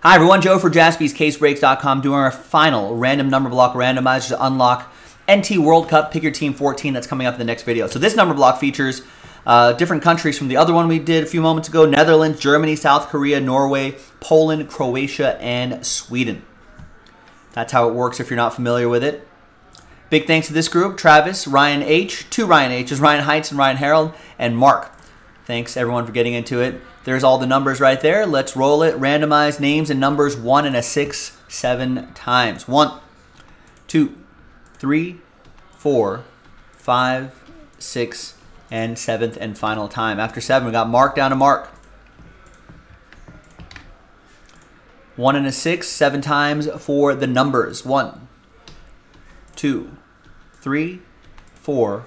Hi everyone, Joe for jaspyscasebreaks.com doing our final random number block randomizer to unlock NT World Cup Pick Your Team 14 that's coming up in the next video. So this number block features uh, different countries from the other one we did a few moments ago, Netherlands, Germany, South Korea, Norway, Poland, Croatia, and Sweden. That's how it works if you're not familiar with it. Big thanks to this group, Travis, Ryan H, two Ryan H's, Ryan Heights and Ryan Harold, and Mark. Thanks everyone for getting into it. There's all the numbers right there. Let's roll it. Randomize names and numbers one and a six, seven times. One, two, three, four, five, six, and seventh and final time. After seven, we got Mark down to Mark. One and a six, seven times for the numbers. One, two, three, four,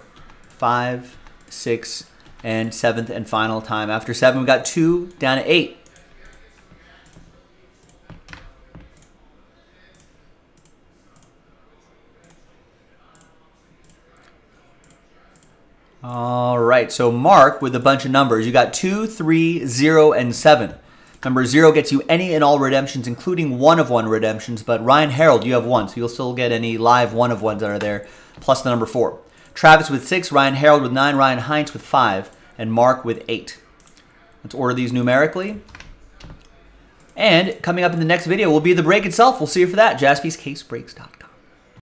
five, six, and seventh and final time. After seven, we got two down to eight. All right, so Mark with a bunch of numbers. You got two, three, zero, and seven. Number zero gets you any and all redemptions, including one of one redemptions. But Ryan Harold, you have one, so you'll still get any live one of ones that are there, plus the number four. Travis with six, Ryan Harold with nine, Ryan Heinz with five, and Mark with eight. Let's order these numerically. And coming up in the next video will be the break itself. We'll see you for that. JaspysCaseBreaks.com.